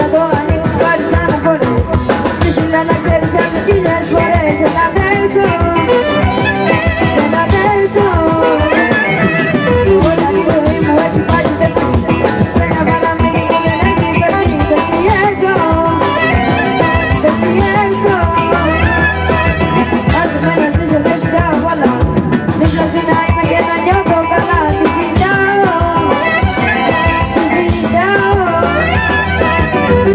Sabor, amigos, para os amores Se tirar na série, se abre, quiser, por essa, na frente